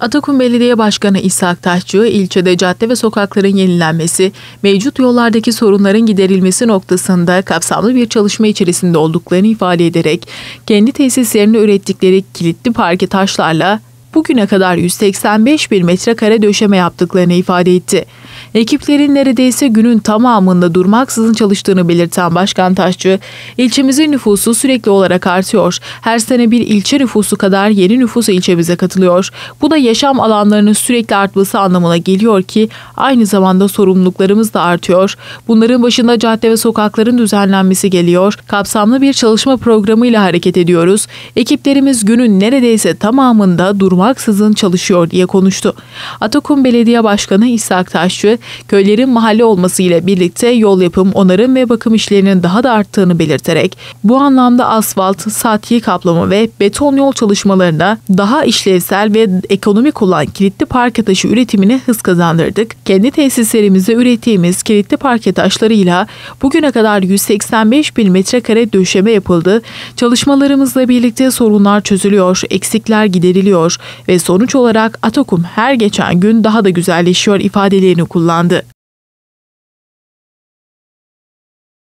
Atakum Belediye Başkanı İshak Taşçı, ilçede cadde ve sokakların yenilenmesi, mevcut yollardaki sorunların giderilmesi noktasında kapsamlı bir çalışma içerisinde olduklarını ifade ederek, kendi tesislerinde ürettikleri kilitli parke taşlarla bugüne kadar 185 bin metrekare döşeme yaptıklarını ifade etti. Ekiplerin neredeyse günün tamamında durmaksızın çalıştığını belirten Başkan Taşçı, ilçemizin nüfusu sürekli olarak artıyor. Her sene bir ilçe nüfusu kadar yeni nüfus ilçemize katılıyor. Bu da yaşam alanlarının sürekli artması anlamına geliyor ki aynı zamanda sorumluluklarımız da artıyor. Bunların başında cadde ve sokakların düzenlenmesi geliyor. Kapsamlı bir çalışma programıyla hareket ediyoruz. Ekiplerimiz günün neredeyse tamamında durmaksızın çalışıyor diye konuştu. Atakum Belediye Başkanı İshak Taşçı, köylerin mahalle olmasıyla birlikte yol yapım, onarım ve bakım işlerinin daha da arttığını belirterek bu anlamda asfalt, satiye kaplama ve beton yol çalışmalarına daha işlevsel ve ekonomik olan kilitli parke taşı üretimine hız kazandırdık. Kendi tesislerimizde ürettiğimiz kilitli parke taşlarıyla bugüne kadar 185 bin metrekare döşeme yapıldı. Çalışmalarımızla birlikte sorunlar çözülüyor, eksikler gideriliyor ve sonuç olarak Atakum her geçen gün daha da güzelleşiyor ifadelerini kullandı. maanden